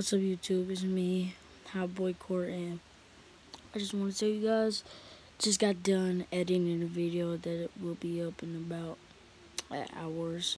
What's up YouTube? It's me, Hot Boy Court, and I just want to tell you guys, just got done editing a video that will be up in about uh, hours.